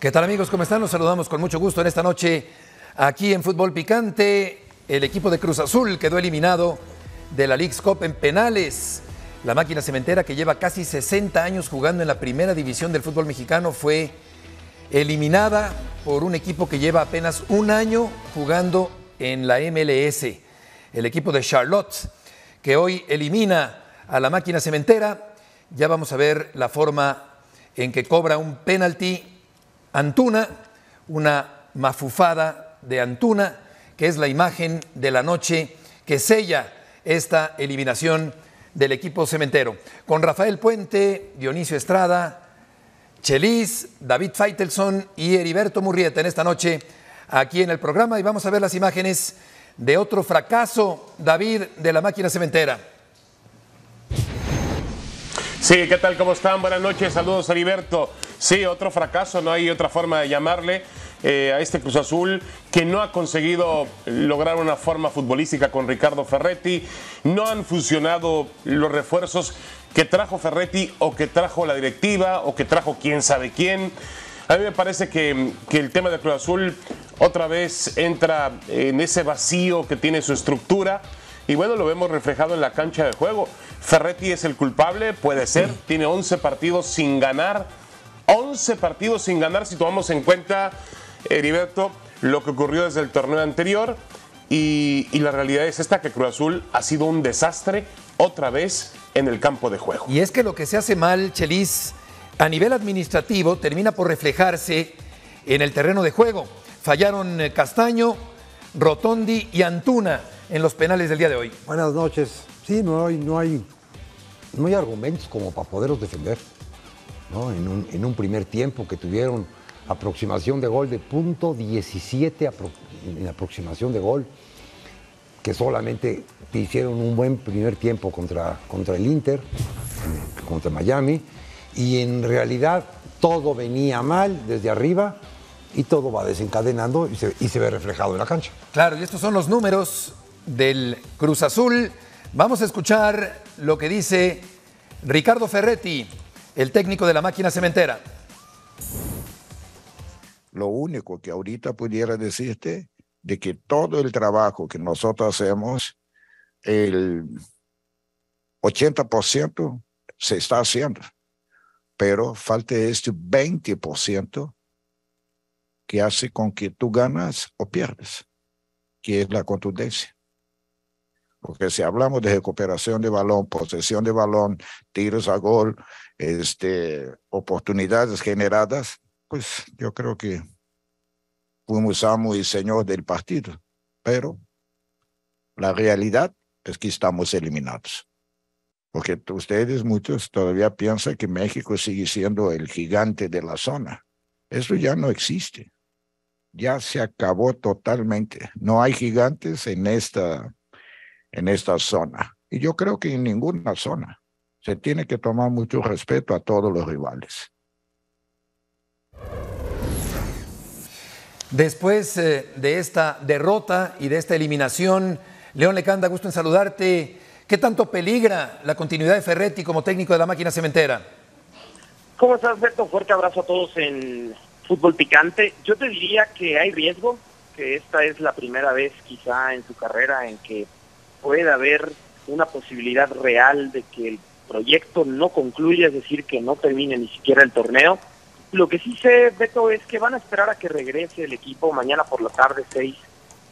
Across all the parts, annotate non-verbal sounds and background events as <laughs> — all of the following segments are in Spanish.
¿Qué tal amigos? ¿Cómo están? Los saludamos con mucho gusto en esta noche aquí en Fútbol Picante. El equipo de Cruz Azul quedó eliminado de la League's Cup en penales. La máquina cementera que lleva casi 60 años jugando en la primera división del fútbol mexicano fue eliminada por un equipo que lleva apenas un año jugando en la MLS. El equipo de Charlotte que hoy elimina a la máquina cementera. Ya vamos a ver la forma en que cobra un penalti Antuna, una mafufada de Antuna, que es la imagen de la noche que sella esta eliminación del equipo cementero. Con Rafael Puente, Dionisio Estrada, Chelis, David Feitelson y Heriberto Murrieta en esta noche aquí en el programa y vamos a ver las imágenes de otro fracaso, David, de la máquina cementera. Sí, ¿qué tal? ¿Cómo están? Buenas noches, saludos Heriberto. Sí, otro fracaso, no hay otra forma de llamarle eh, a este Cruz Azul que no ha conseguido lograr una forma futbolística con Ricardo Ferretti. No han funcionado los refuerzos que trajo Ferretti o que trajo la directiva o que trajo quién sabe quién. A mí me parece que, que, el tema de Cruz Azul otra vez entra en ese vacío que tiene su estructura y bueno, lo vemos reflejado en la cancha de juego. Ferretti es el culpable, puede ser, tiene 11 partidos sin ganar 11 partidos sin ganar si tomamos en cuenta, Heriberto, lo que ocurrió desde el torneo anterior. Y, la realidad es esta, que Cruz Azul ha sido un desastre otra vez en el campo de juego. Y es que lo que se hace mal, Chelis, a nivel administrativo termina por reflejarse en el terreno de juego. Fallaron eh, Castaño, Rotondi y Antuna en los penales del día de hoy. Buenas noches. Sí, no hay, no hay, no hay argumentos como para poderlos defender en, un, primer tiempo que tuvieron aproximación de gol de punto 17 en aproximación de gol, que solamente hicieron un buen primer tiempo contra, contra el Inter, contra Miami, y en realidad todo venía mal desde arriba y todo va desencadenando y se, y se ve reflejado en la cancha. Claro, y estos son los números del Cruz Azul. Vamos a escuchar lo que dice Ricardo Ferretti, el técnico de la máquina cementera. Lo único que ahorita pudiera decirte de que todo el trabajo que nosotros hacemos, el 80% se está haciendo, pero falta este 20% que hace con que tú ganas o pierdes, que es la contundencia. Porque si hablamos de recuperación de balón, posesión de balón, tiros a gol, este, oportunidades generadas, pues yo creo que fuimos amo y señor del partido. Pero la realidad es que estamos eliminados. Porque ustedes muchos todavía piensan que México sigue siendo el gigante de la zona. Eso ya no existe. Ya se acabó totalmente. No hay gigantes en esta en esta zona. Y yo creo que en ninguna zona se tiene que tomar mucho respeto a todos los rivales. Después eh, de esta derrota y de esta eliminación, León Lecanda, gusto en saludarte. ¿Qué tanto peligra la continuidad de Ferretti como técnico de la máquina cementera? ¿Cómo estás, Beto? Fuerte abrazo a todos en Fútbol Picante. Yo te diría que hay riesgo, que esta es la primera vez quizá en su carrera en que puede haber una posibilidad real de que el proyecto no concluya, es decir, que no termine ni siquiera el torneo. Lo que sí sé, Beto, es que van a esperar a que regrese el equipo mañana por la tarde, 6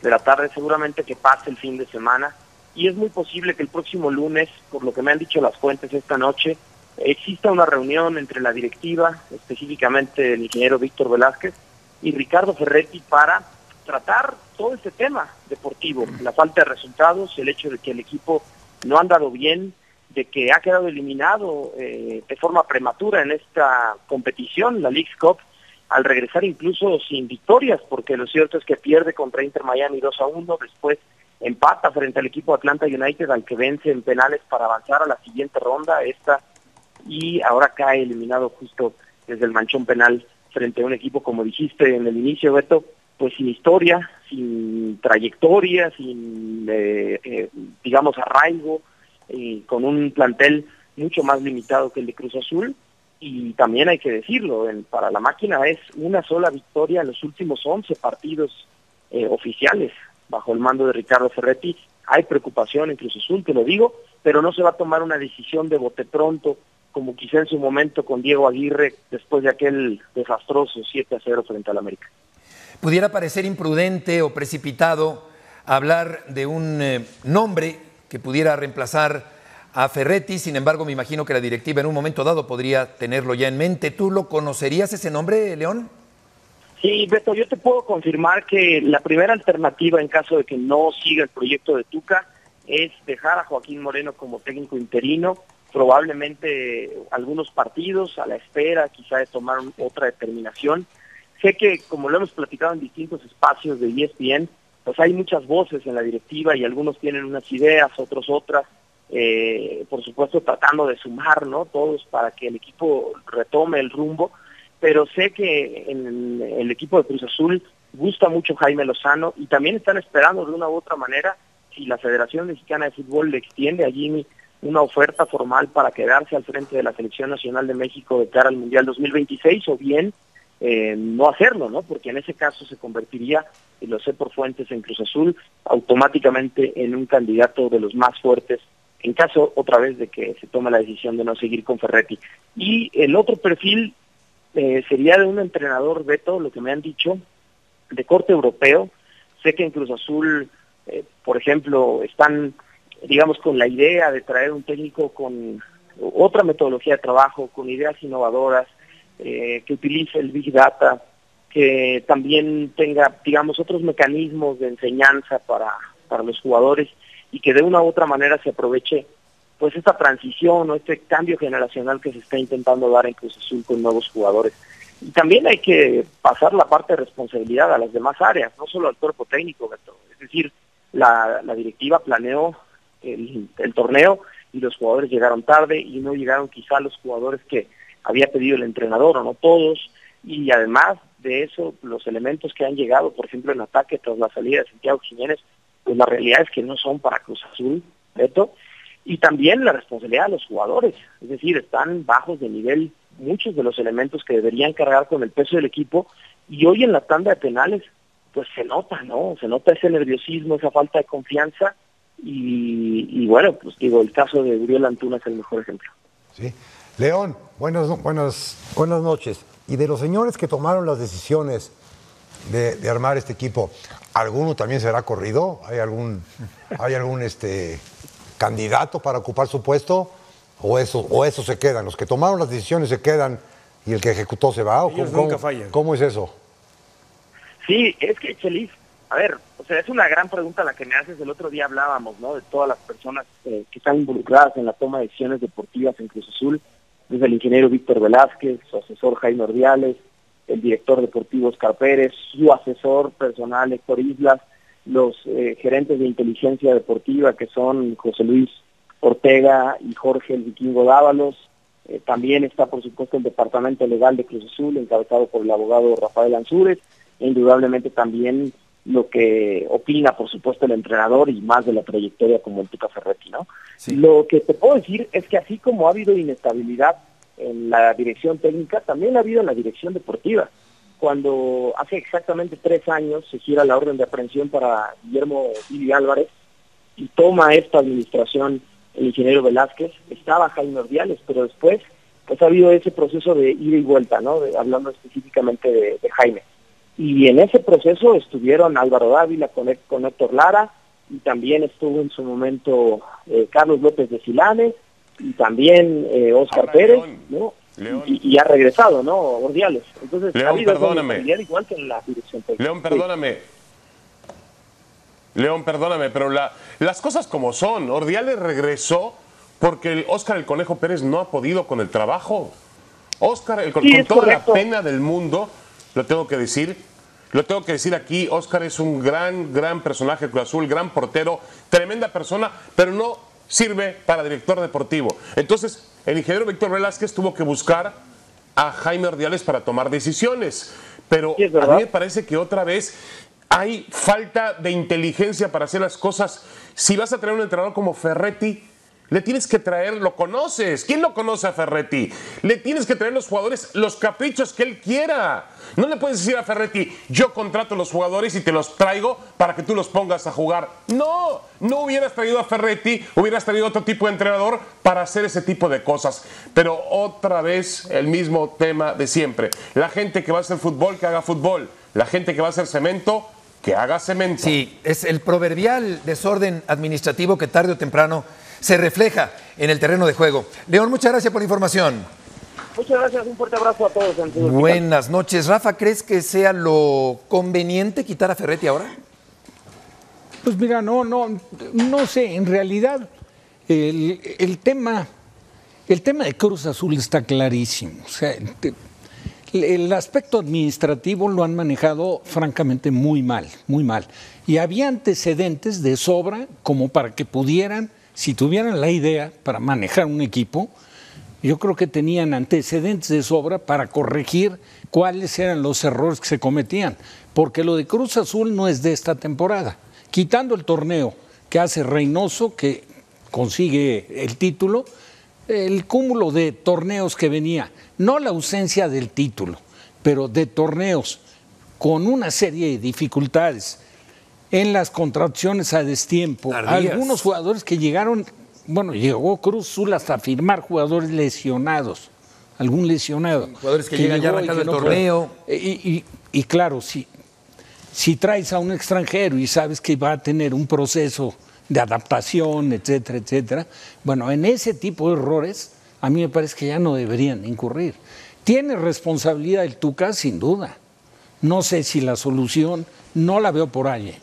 de la tarde, seguramente que pase el fin de semana. Y es muy posible que el próximo lunes, por lo que me han dicho las fuentes esta noche, exista una reunión entre la directiva, específicamente el ingeniero Víctor Velázquez, y Ricardo Ferretti para tratar todo este tema deportivo, la falta de resultados, el hecho de que el equipo no ha andado bien, de que ha quedado eliminado eh, de forma prematura en esta competición, la League Cup, al regresar incluso sin victorias, porque lo cierto es que pierde contra Inter Miami 2 a 1, después empata frente al equipo Atlanta United, al que vence en penales para avanzar a la siguiente ronda, esta, y ahora cae eliminado justo desde el manchón penal frente a un equipo, como dijiste en el inicio, Beto, pues sin historia, sin trayectoria, sin, eh, eh, digamos, arraigo, con un plantel mucho más limitado que el de Cruz Azul. y también hay que decirlo, para la máquina es una sola victoria en los últimos 11 partidos eh, oficiales bajo el mando de Ricardo Ferretti. Hay preocupación en Cruz Azul, te lo digo, pero no se va a tomar una decisión de bote pronto, como quizá en su momento con Diego Aguirre después de aquel desastroso 7 a 0 frente al América. Pudiera parecer imprudente o precipitado hablar de un eh, nombre que pudiera reemplazar a Ferretti, sin embargo me imagino que la directiva en un momento dado podría tenerlo ya en mente. ¿Tú lo conocerías ese nombre, León? Sí, Beto, yo te puedo confirmar que la primera alternativa en caso de que no siga el proyecto de Tuca es dejar a Joaquín Moreno como técnico interino, probablemente algunos partidos a la espera quizá de tomar otra determinación. Sé que como lo hemos platicado en distintos espacios de ESPN, pues hay muchas voces en la directiva y algunos tienen unas ideas, otros otras eh, por supuesto tratando de sumar, ¿no? Todos para que el equipo retome el rumbo, pero sé que en el equipo de Cruz Azul gusta mucho Jaime Lozano y también están esperando de una u otra manera si la Federación Mexicana de Fútbol le extiende a Jimmy una oferta formal para quedarse al frente de la Selección Nacional de México de cara al Mundial 2026 o bien eh, no hacerlo, ¿no? Porque en ese caso se convertiría, y lo sé por fuentes en Cruz Azul, automáticamente en un candidato de los más fuertes en caso otra vez de que se tome la decisión de no seguir con Ferretti. Y el otro perfil eh, sería de un entrenador, Beto, lo que me han dicho, de corte europeo. Sé que en Cruz Azul, eh, por ejemplo, están, digamos, con la idea de traer un técnico con otra metodología de trabajo, con ideas innovadoras, eh, que utilice el Big Data, que también tenga, digamos, otros mecanismos de enseñanza para, para los jugadores y que de una u otra manera se aproveche pues esta transición o este cambio generacional que se está intentando dar en Cruz Azul con nuevos jugadores. Y también hay que pasar la parte de responsabilidad a las demás áreas, no solo al cuerpo técnico, es decir, la, directiva planeó el, torneo y los jugadores llegaron tarde y no llegaron quizá los jugadores que había pedido el entrenador o no todos, y además de eso, los elementos que han llegado, por ejemplo, en ataque tras la salida de Santiago Jiménez, pues la realidad es que no son para Cruz Azul, Beto, y también la responsabilidad de los jugadores, es decir, están bajos de nivel muchos de los elementos que deberían cargar con el peso del equipo, y hoy en la tanda de penales, pues se nota, ¿no? Se nota ese nerviosismo, esa falta de confianza, y, bueno, pues digo, el caso de Uriel Antuna es el mejor ejemplo. Sí. León, buenas, buenas, buenas noches. Y de los señores que tomaron las decisiones de, de armar este equipo, ¿Alguno también será corrido? ¿Hay algún, hay algún este, candidato para ocupar su puesto? ¿O eso, ¿O eso se quedan? ¿Los que tomaron las decisiones se quedan y el que ejecutó se va? ¿O cómo, nunca fallan. ¿Cómo es eso? Sí, es que, Chelis, a ver, o sea, es una gran pregunta la que me haces. El otro día hablábamos, ¿no? De todas las personas eh, que están involucradas en la toma de decisiones deportivas en Cruz Azul, desde el ingeniero Víctor Velázquez, su asesor Jaime Ordiales, el director deportivo Oscar Pérez, su asesor personal Héctor Islas, los eh, gerentes de inteligencia deportiva que son José Luis Ortega y Jorge el Vikingo Dávalos. Eh, también está, por supuesto, el Departamento Legal de Cruz Azul, encabezado por el abogado Rafael Ansúrez, e indudablemente también lo que opina, por supuesto, el entrenador y más de la trayectoria como el Tuca Ferretti, ¿no? Lo que te puedo decir es que así como ha habido inestabilidad en la dirección técnica, también ha habido en la dirección deportiva. Cuando hace exactamente tres años se gira la orden de aprehensión para Guillermo Vivi Álvarez y toma esta administración el ingeniero Velázquez, estaba Jaime Ordiales, pero después pues ha habido ese proceso de ida y vuelta, ¿no? hablando específicamente de, Jaime. Y en ese proceso estuvieron Álvaro Dávila con, con Héctor Lara, y también estuvo en su momento eh, Carlos López de Silane, y también eh, Oscar Pérez, ¿no? Y, ha regresado, ¿no? Ordiales. Entonces, León, perdóname. igual que en la dirección León, perdóname. León, perdóname, pero la, las cosas como son. Ordiales regresó porque el Oscar el Conejo Pérez no ha podido con el trabajo. Oscar, el, con toda la pena del mundo, lo tengo que decir, lo tengo que decir aquí, Oscar es un gran, gran personaje Cruz Azul, gran portero, tremenda persona, pero no sirve para director deportivo. Entonces, el ingeniero Víctor Velázquez tuvo que buscar a Jaime Ordiales para tomar decisiones. Pero a mí me parece que otra vez hay falta de inteligencia para hacer las cosas. Si vas a tener un entrenador como Ferretti, Le tienes que traer, lo conoces. ¿Quién lo conoce a Ferretti? Le tienes que traer los jugadores los caprichos que él quiera. No le puedes decir a Ferretti, yo contrato los jugadores y te los traigo para que tú los pongas a jugar. No, no hubieras traído a Ferretti, hubieras traído otro tipo de entrenador para hacer ese tipo de cosas. Pero otra vez el mismo tema de siempre. La gente que va a hacer fútbol, que haga fútbol. La gente que va a hacer cemento, que haga cemento. Sí, es el proverbial desorden administrativo que tarde o temprano se refleja en el terreno de juego. León, muchas gracias por la información. Muchas gracias, un fuerte abrazo a todos. Buenas noches. Rafa, ¿crees que sea lo conveniente quitar a Ferretti ahora? Pues mira, no, no, no sé, en realidad el, el tema, el tema de Cruz Azul está clarísimo. O sea, te- el aspecto administrativo lo han manejado francamente muy mal, muy mal. Y había antecedentes de sobra como para que pudieran, si tuvieran la idea para manejar un equipo, yo creo que tenían antecedentes de sobra para corregir cuáles eran los errores que se cometían. Porque lo de Cruz Azul no es de esta temporada. Quitando el torneo que hace Reynoso, que consigue el título, el cúmulo de torneos que venía, no la ausencia del título, pero de torneos con una serie de dificultades en las contracciones a destiempo, Tardías. algunos jugadores que llegaron, bueno, llegó Cruz Azul hasta firmar jugadores lesionados, algún lesionado. Jugadores que llegan ya que el no torneo. fue. Y, y- y claro, si, si traes a un extranjero y sabes que va a tener un proceso de adaptación, etcétera, etcétera, bueno, en ese tipo de errores a mí me parece que ya no deberían incurrir. Tiene responsabilidad el Tuca, sin duda. No sé si la solución, no la veo por ahí,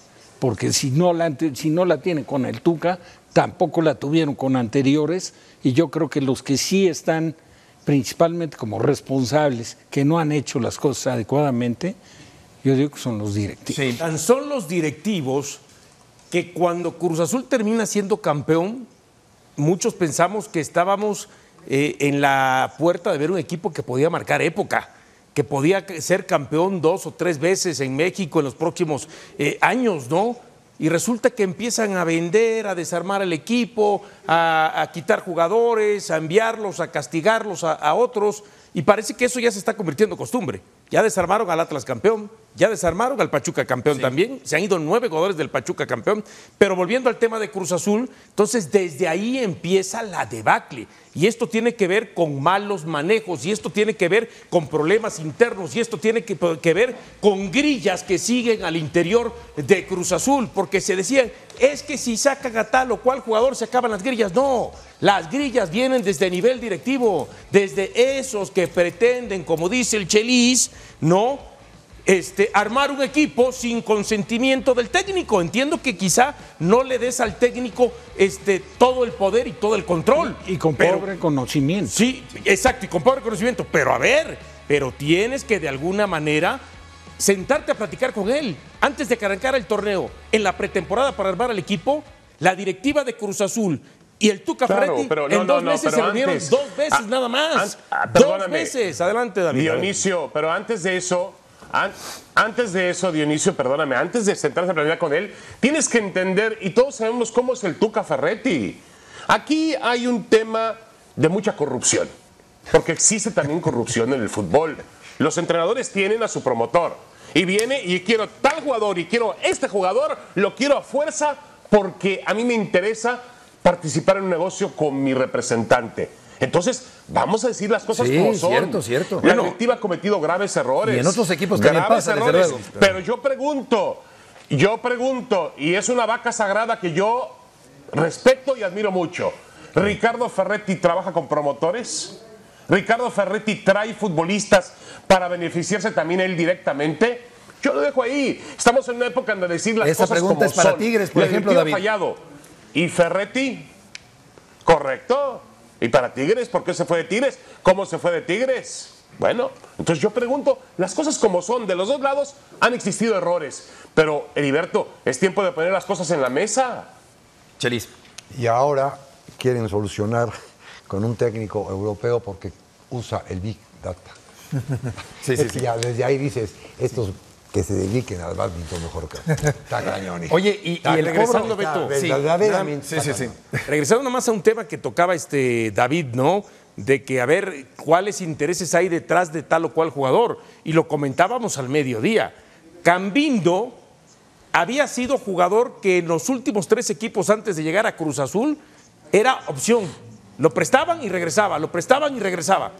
porque si no la, si no la tiene con el Tuca, tampoco la tuvieron con anteriores, y yo creo que los que sí están principalmente como responsables, que no han hecho las cosas adecuadamente, yo digo que son los directivos. Tan son los directivos que cuando Cruz Azul termina siendo campeón, muchos pensamos que estábamos eh, en la puerta de ver un equipo que podía marcar época, que podía ser campeón dos o tres veces en México en los próximos eh, años, ¿no? Y resulta que empiezan a vender, a desarmar el equipo, a, quitar jugadores, a enviarlos, a castigarlos a, a otros, y parece que eso ya se está convirtiendo en costumbre. Ya desarmaron al Atlas campeón, ya desarmaron al Pachuca campeón también, se han ido nueve jugadores del Pachuca campeón, pero volviendo al tema de Cruz Azul, entonces desde ahí empieza la debacle. Y esto tiene que ver con malos manejos, y esto tiene que ver con problemas internos, y esto tiene que, que ver con grillas que siguen al interior de Cruz Azul, porque se decían, es que si sacan a tal o cual jugador se acaban las grillas. No, las grillas vienen desde nivel directivo, desde esos que pretenden, como dice el Chelis, ¿no? Este, armar un equipo sin consentimiento del técnico. Entiendo que quizá no le des al técnico este, todo el poder y todo el control. Y con Pero- pobre conocimiento. Sí, exacto, y con pobre conocimiento. Pero a ver, pero tienes que de alguna manera sentarte a platicar con él. Antes de que arrancara el torneo, en la pretemporada para armar al equipo, la directiva de Cruz Azul y el Tuca Claro, Ferretti pero no, en dos no, meses pero se reunieron antes- dos veces ah, nada más. an- ah, dos perdóname. veces. Adelante, David. Dionisio, pero antes de eso, antes de eso, Dionisio, perdóname, antes de sentarse a platicar con él, tienes que entender, y todos sabemos cómo es el Tuca Ferretti. Aquí hay un tema de mucha corrupción, porque existe también corrupción en el fútbol. Los entrenadores tienen a su promotor, y viene y quiero tal jugador, y quiero este jugador, lo quiero a fuerza, porque a mí me interesa participar en un negocio con mi representante. Entonces, vamos a decir las cosas Sí, como son. cierto, cierto. La directiva ha cometido graves errores. y en otros equipos también Graves pasa, errores. luego. Pero yo pregunto, yo pregunto, y es una vaca sagrada que yo respeto y admiro mucho. ¿Ricardo Ferretti trabaja con promotores? ¿Ricardo Ferretti trae futbolistas para beneficiarse también él directamente? Yo lo dejo ahí. Estamos en una época en donde decir las Esa cosas pregunta como es para son. Tigres, por La ejemplo, David. fallado. ¿Y Ferretti? ¿Correcto? ¿Y para Tigres? ¿Por qué se fue de Tigres? ¿Cómo se fue de Tigres? Bueno, entonces yo pregunto, las cosas como son, de los dos lados han existido errores, pero Heriberto, es tiempo de poner las cosas en la mesa. Chelis. Y ahora quieren solucionar con un técnico europeo porque usa el Big Data. Sí, sí, <laughs> sí. Ya desde ahí dices, estos que se dediquen al badminton mejor que <laughs> Está cañón. Oye, y, el regresando. Beto. Sí, sí, sí, sí. Regresando nomás a un tema que tocaba este David, ¿no? De que a ver cuáles intereses hay detrás de tal o cual jugador. Y lo comentábamos al mediodía. Cambindo había sido jugador que en los últimos tres equipos antes de llegar a Cruz Azul era opción. Lo prestaban y regresaba, lo prestaban y regresaba.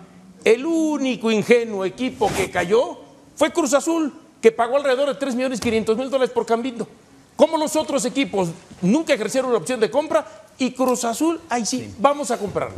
El único ingenuo equipo que cayó fue Cruz Azul, que pagó alrededor de 3 millones 500 mil dólares por Cambindo. Como los otros equipos nunca ejercieron la opción de compra y Cruz Azul, ahí sí, vamos a comprarlo.